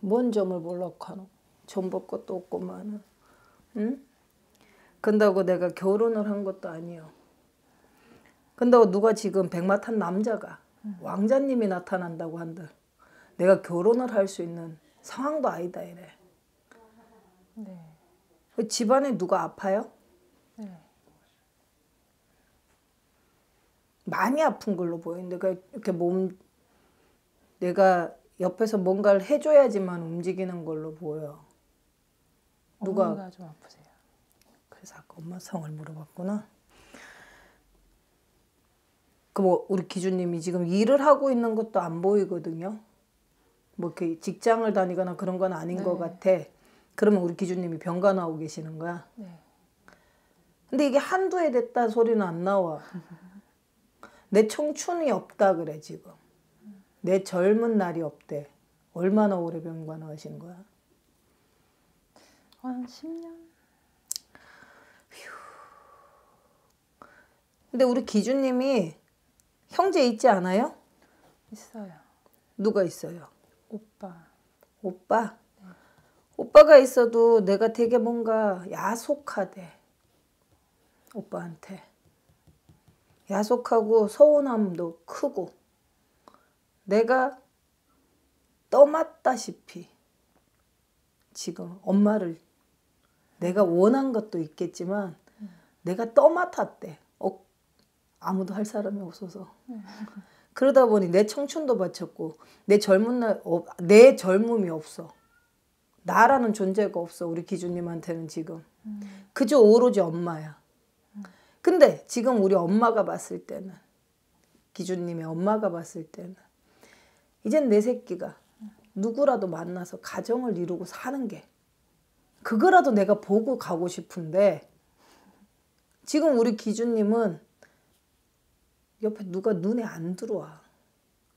뭔 점을 몰락하노? 점볼 것도 없고만은. 응? 근다고 내가 결혼을 한 것도 아니요. 근다고 누가 지금 백마 탄 남자가 왕자님이 나타난다고 한들 내가 결혼을 할 수 있는 상황도 아니다 이래. 네. 그 집안에 누가 아파요? 네. 많이 아픈 걸로 보이는데 그 이렇게 몸 내가 옆에서 뭔가를 해줘야지만 움직이는 걸로 보여. 누가 어머니가 좀 아프세요. 그래서 아까 엄마 성을 물어봤구나. 그 뭐 우리 기준님이 지금 일을 하고 있는 것도 안 보이거든요. 뭐 이렇게 직장을 다니거나 그런 건 아닌 것 네. 같아. 그러면 우리 기준님이 병가 나오고 계시는 거야. 네. 근데 이게 한두 해 됐다 소리는 안 나와. 내 청춘이 없다 그래 지금. 내 젊은 날이 없대. 얼마나 오래 병가 나으신 거야? 한 10년? 근데 우리 기준님이 형제 있지 않아요? 있어요. 누가 있어요? 오빠. 오빠? 오빠가 있어도 내가 되게 뭔가 야속하대. 오빠한테. 야속하고 서운함도 크고. 내가 떠맡다시피 지금 엄마를 내가 원한 것도 있겠지만 내가 떠맡았대. 어, 아무도 할 사람이 없어서. 그러다 보니 내 청춘도 바쳤고 내 젊은 날, 어, 내 젊음이 없어. 나라는 존재가 없어. 우리 기준님한테는 지금. 그저 오로지 엄마야. 근데 지금 우리 엄마가 봤을 때는 기준님의 엄마가 봤을 때는 이젠 내 새끼가 누구라도 만나서 가정을 이루고 사는 게 그거라도 내가 보고 가고 싶은데 지금 우리 기준님은 옆에 누가 눈에 안 들어와.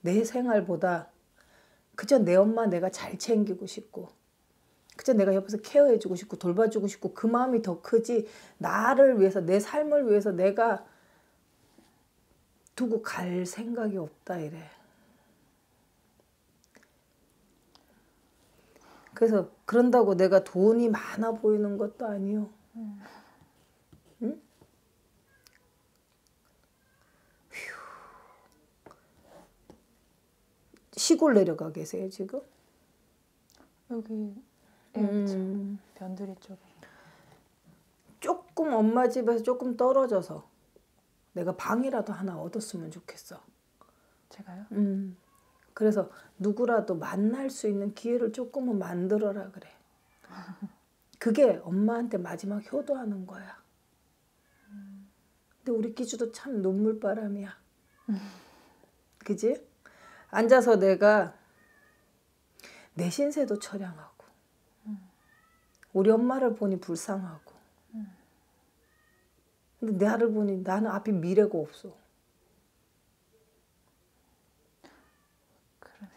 내 생활보다 그저 내 엄마 내가 잘 챙기고 싶고 그저 내가 옆에서 케어해주고 싶고 돌봐주고 싶고 그 마음이 더 크지 나를 위해서 내 삶을 위해서 내가 두고 갈 생각이 없다 이래. 그래서 그런다고 내가 돈이 많아 보이는 것도 아니요. 응? 시골 내려가 계세요 지금? 여기 예. 음, 변두리 쪽에. 조금 엄마 집에서 조금 떨어져서 내가 방이라도 하나 얻었으면 좋겠어. 제가요? 음, 그래서 누구라도 만날 수 있는 기회를 조금은 만들어라 그래. 그게 엄마한테 마지막 효도하는 거야. 근데 우리 기주도 참 눈물바람이야. 그지? 앉아서 내가 내 신세도 처량하고 우리 엄마를 보니 불쌍하고 근데 나를 보니 나는 앞에 미래가 없어. 그래.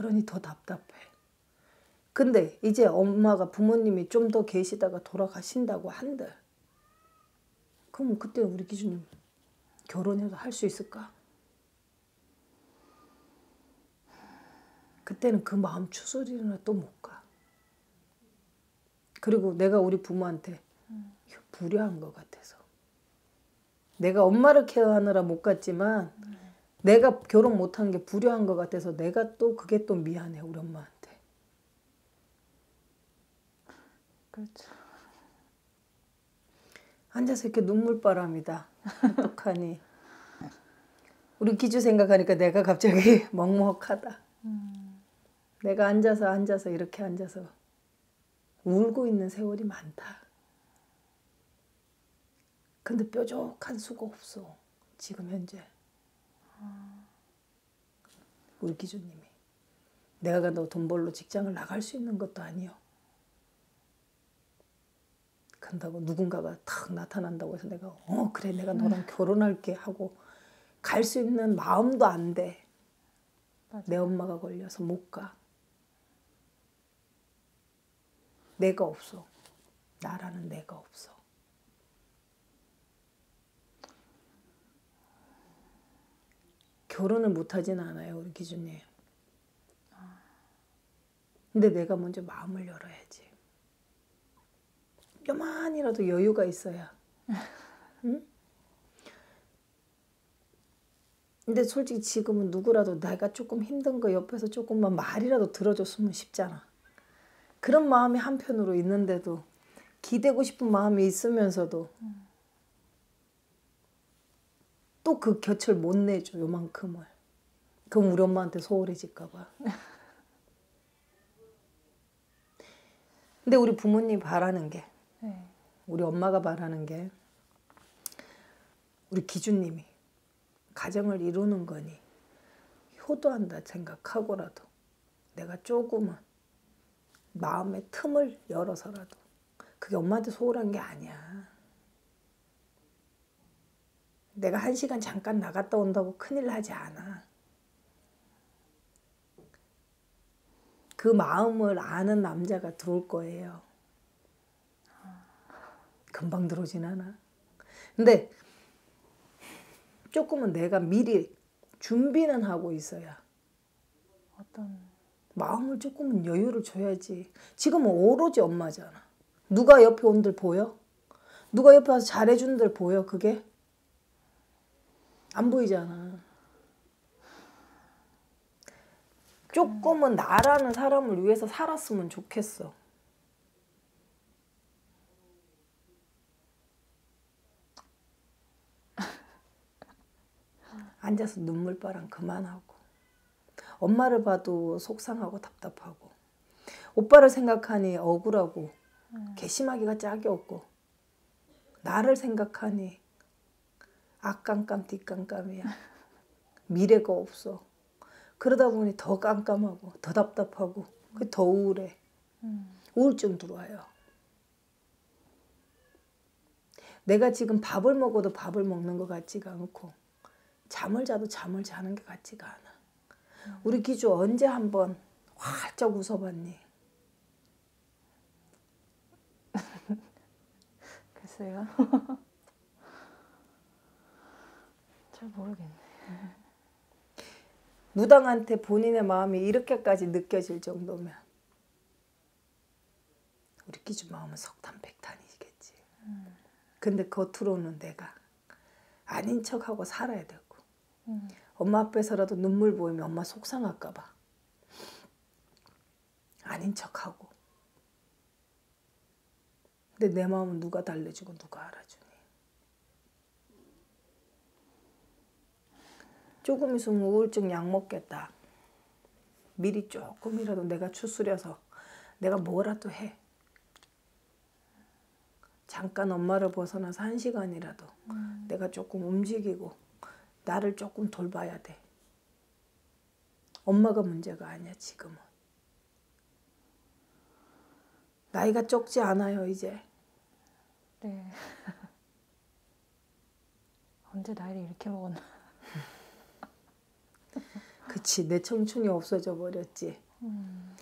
그러니 더 답답해. 근데 이제 엄마가 부모님이 좀 더 계시다가 돌아가신다고 한들 그럼 그때 우리 기준님 결혼해서 할 수 있을까? 그때는 그 마음 추스리나 또못 가. 그리고 내가 우리 부모한테 불효한 것 같아서 내가 엄마를 케어하느라 못 갔지만 내가 결혼 못한 게 불효한 것 같아서 내가 또 그게 또 미안해 우리 엄마한테. 그렇죠. 앉아서 이렇게 눈물바람이다. 어떡하니. 우리 기주 생각하니까 내가 갑자기 먹먹하다. 내가 앉아서 앉아서 이렇게 앉아서 울고 있는 세월이 많다. 근데 뾰족한 수가 없어. 지금 현재. 우리 기주님이. 내가 간다고 돈 벌러 직장을 나갈 수 있는 것도 아니요. 간다고 누군가가 탁 나타난다고 해서 내가 어 그래 내가 너랑 결혼할게 하고 갈 수 있는 마음도 안 돼. 내 엄마가 걸려서 못 가. 내가 없어. 나라는 내가 없어. 결혼을 못 하진 않아요, 우리 기준님. 근데 내가 먼저 마음을 열어야지. 요만이라도 여유가 있어야. 응? 근데 솔직히 지금은 누구라도 내가 조금 힘든 거 옆에서 조금만 말이라도 들어줬으면 싶잖아. 그런 마음이 한편으로 있는데도 기대고 싶은 마음이 있으면서도 또 그 곁을 못 내줘 요만큼을. 그럼 우리 엄마한테 소홀해질까봐. 근데 우리 부모님 바라는 게 네. 우리 엄마가 바라는 게 우리 기준님이 가정을 이루는 거니 효도한다 생각하고라도 내가 조금은 마음의 틈을 열어서라도 그게 엄마한테 소홀한 게 아니야. 내가 한 시간 잠깐 나갔다 온다고 큰일 하지 않아. 그 마음을 아는 남자가 들어올 거예요. 금방 들어오진 않아. 근데 조금은 내가 미리 준비는 하고 있어야 어떤 마음을 조금은 여유를 줘야지. 지금은 오로지 엄마잖아. 누가 옆에 온들 보여? 누가 옆에 와서 잘해준들 보여? 그게? 안 보이잖아. 조금은 나라는 사람을 위해서 살았으면 좋겠어. 앉아서 눈물바람 그만하고 엄마를 봐도 속상하고 답답하고 오빠를 생각하니 억울하고 괘씸하기가 짝이 없고 나를 생각하니 앞깜깜 뒷깜깜이야 미래가 없어 그러다 보니 더 깜깜하고 더 답답하고 더 우울해 음. 우울증 들어와요 내가 지금 밥을 먹어도 밥을 먹는 것 같지가 않고 잠을 자도 잠을 자는 게 같지가 않아. 우리 기주 언제 한번 활짝 웃어봤니? 글쎄요. 잘 모르겠네. 무당한테 본인의 마음이 이렇게까지 느껴질 정도면 우리 기주 마음은 석탄 백탄이겠지. 근데 겉으로는 내가 아닌 척하고 살아야 되고 음. 엄마 앞에서라도 눈물 보이면 엄마 속상할까 봐 아닌 척하고 근데 내 마음은 누가 달래주고 누가 알아주니 조금 있으면 우울증 약 먹겠다 미리 조금이라도 내가 추스려서 내가 뭐라도 해 잠깐 엄마를 벗어나서 한 시간이라도 내가 조금 움직이고 나를 조금 돌봐야 돼. 엄마가 문제가 아니야 지금은. 나이가 적지 않아요 이제. 네. 언제 나이를 이렇게 먹었나? 그치 내 청춘이 없어져 버렸지. 음.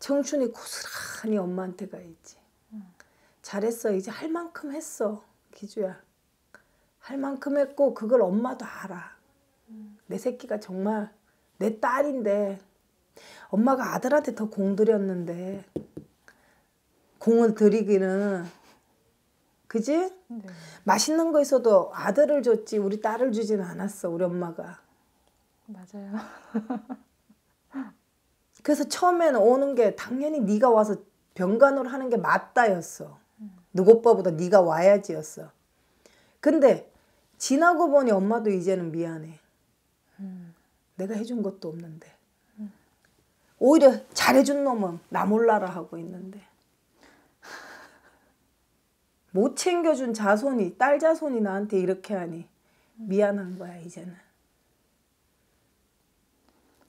청춘이 고스란히 엄마한테 가 있지. 잘했어 이제 할 만큼 했어 기주야. 할 만큼 했고 그걸 엄마도 알아. 내 새끼가 정말 내 딸인데 엄마가 아들한테 더 공들였는데 공을 들이기는 그지? 네. 맛있는 거 있어도 아들을 줬지 우리 딸을 주진 않았어 우리 엄마가. 맞아요. 그래서 처음에는 오는 게 당연히 네가 와서 병간호를 하는 게 맞다였어. 누구 오빠보다 네가 와야지였어. 근데 지나고 보니 엄마도 이제는 미안해. 음. 내가 해준 것도 없는데. 오히려 잘해준 놈은 나 몰라라 하고 있는데. 못 챙겨준 자손이, 딸 자손이 나한테 이렇게 하니 미안한 거야, 이제는.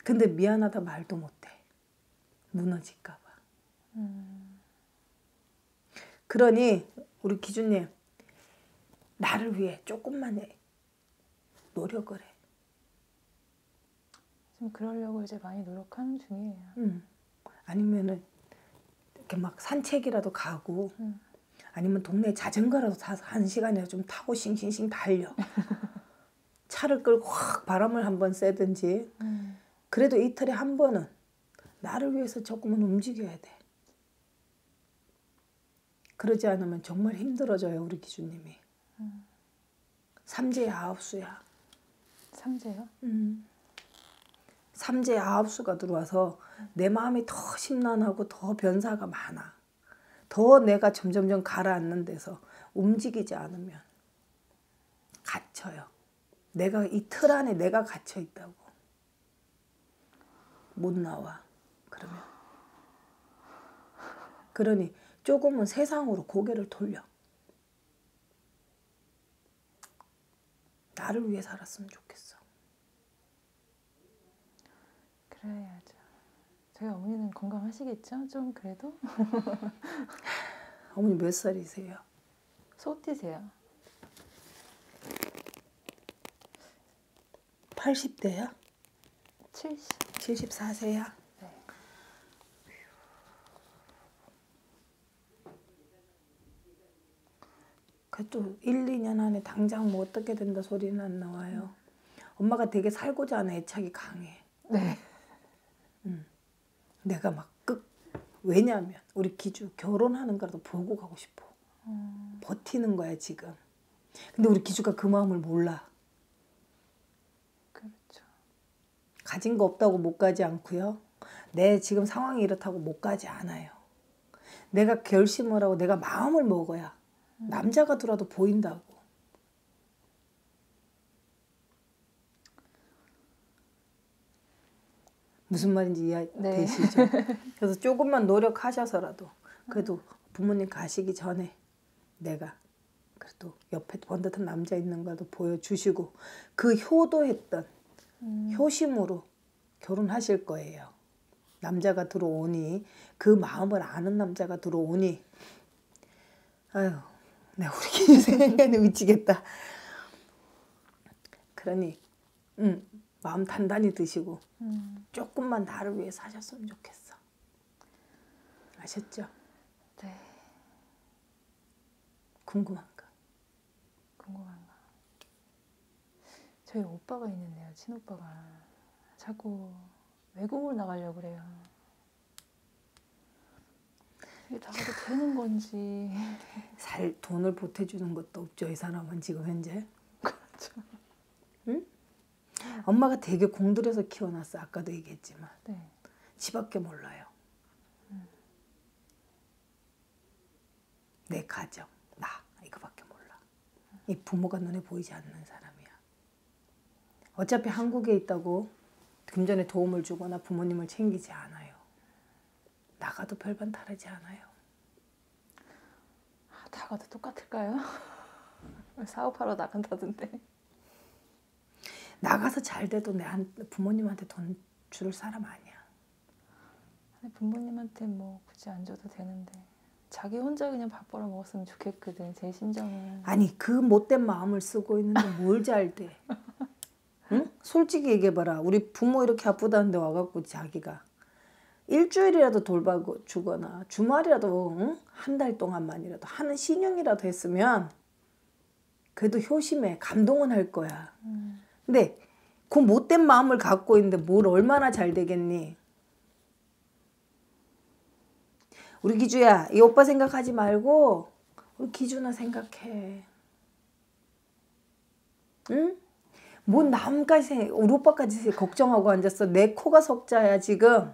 근데 미안하다 말도 못해. 무너질까봐. 음. 그러니, 우리 기준님, 나를 위해 조금만 해. 노력을 해. 지금 그러려고 이제 많이 노력하는 중이에요. 음. 아니면은 이렇게 막 산책이라도 가고 음. 아니면 동네 자전거라도 타서 한 시간이라도 좀 타고 싱싱싱 달려. 차를 끌고 확 바람을 한번 쐬든지 음. 그래도 이틀에 한 번은 나를 위해서 조금은 움직여야 돼. 그러지 않으면 정말 힘들어져요, 우리 기주님이. 삼재의 아홉수야. 삼재요? 음. 삼재의 아홉수가 들어와서 내 마음이 더 심란하고 더 변사가 많아. 더 내가 점점점 가라앉는 데서 움직이지 않으면 갇혀요. 내가 이틀 안에 내가 갇혀 있다고. 못 나와. 그러면. 그러니 조금은 세상으로 고개를 돌려. 나를 위해 살았으면 좋겠어. 그래야죠. 저희 어머니는 건강하시겠죠? 좀 그래도 어머니 몇 살이세요? 소띠세요. 80대야? 70. 74세야? 네. 그래도 1, 2년 안에 당장 뭐 어떻게 된다 소리는 안 나와요. 엄마가 되게 살고자 하는 애착이 강해. 네. 내가 막 끝. 왜냐하면 우리 기주 결혼하는 거라도 보고 가고 싶어. 음, 버티는 거야 지금. 근데 우리 기주가 그 마음을 몰라. 그렇죠. 가진 거 없다고 못 가지 않고요. 내 지금 상황이 이렇다고 못 가지 않아요. 내가 결심을 하고 내가 마음을 먹어야 남자가 들어도 보인다고. 무슨 말인지 이해되시죠? 그래서 조금만 노력하셔서라도 그래도 부모님 가시기 전에 내가 그래도 옆에 번듯한 남자 있는 걸도 보여주시고 그 효도했던 음, 효심으로 결혼하실 거예요. 남자가 들어오니 그 마음을 아는 남자가 들어오니 아유 내 우리 기생각에 미치겠다. 그러니 음, 마음 단단히 드시고 음, 조금만 나를 위해 사셨으면 좋겠어. 아셨죠? 네. 궁금한 거. 궁금한가? 저희 오빠가 있는데요, 친오빠가 자꾸 외국을 나가려고 그래요. 이게 나가도 되는 건지. 살 돈을 보태주는 것도 없죠 이 사람은 지금 현재. 그렇죠. 응? 엄마가 되게 공들여서 키워놨어 아까도 얘기했지만 네. 지밖에 몰라요. 내 가정 나 이거밖에 몰라. 이 부모가 눈에 보이지 않는 사람이야. 어차피 한국에 있다고 금전에 도움을 주거나 부모님을 챙기지 않아요. 나가도 별반 다르지 않아요. 아, 나가도 똑같을까요? 사업하러 나간다던데. 나가서 잘 돼도 내 한- 부모님한테 돈 줄 사람 아니야. 아니, 부모님한테 뭐 굳이 안 줘도 되는데 자기 혼자 그냥 밥 벌어 먹었으면 좋겠거든 제 심정은. 아니 그 못된 마음을 쓰고 있는데 뭘 잘 돼? 응? 솔직히 얘기해봐라. 우리 부모 이렇게 아프다는데 와갖고 자기가 일주일이라도 돌봐주거나 주말이라도 응? 한달 동안만이라도 하는 신용이라도 했으면 그래도 효심에 감동은 할 거야. 음, 근데 그 못된 마음을 갖고 있는데 뭘 얼마나 잘 되겠니? 우리 기주야, 이 오빠 생각하지 말고 우리 기주나 생각해. 응? 뭔 남까지 생- 우리 오빠까지 걱정하고 앉았어. 내 코가 석자야 지금.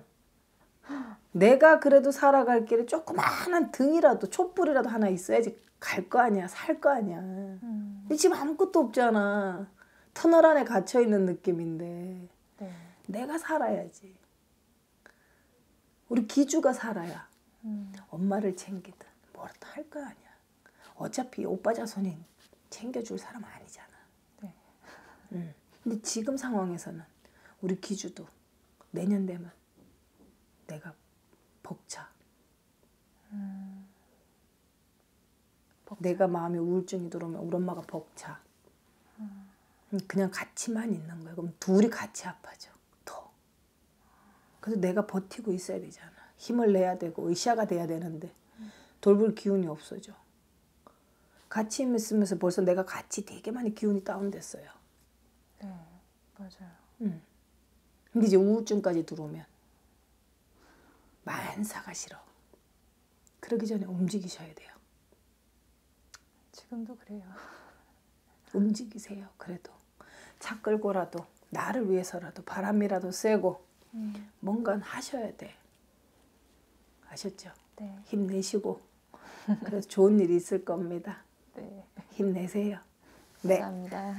내가 그래도 살아갈 길에 조그마한 등이라도 촛불이라도 하나 있어야지 갈 거 아니야, 살 거 아니야. 음, 지금 아무것도 없잖아. 터널 안에 갇혀 있는 느낌인데 네. 내가 살아야지. 우리 기주가 살아야 음, 엄마를 챙기든 뭐라도 할 거 아니야. 어차피 오빠 자손이 챙겨줄 사람 아니잖아. 근데 지금 상황에서는 우리 기주도 내년 되면 내가 벅차. 음, 내가 마음에 우울증이 들어오면 우리 엄마가 벅차. 음, 그냥 같이만 있는 거야. 그럼 둘이 같이 아파져. 더. 그래서 내가 버티고 있어야 되잖아. 힘을 내야 되고 의샤가 돼야 되는데 돌볼 기운이 없어져. 같이 있으면서 벌써 내가 같이 되게 많이 기운이 다운됐어요. 네. 맞아요. 음. 근데 이제 우울증까지 들어오면 맨사가 싫어. 그러기 전에 움직이셔야 돼요. 지금도 그래요. 움직이세요. 그래도 차 끌고라도 나를 위해서라도 바람이라도 쐬고 음, 뭔가 하셔야 돼. 아셨죠? 네, 힘내시고 그래서 좋은 일이 있을 겁니다. 네. 힘내세요. 네. 감사합니다.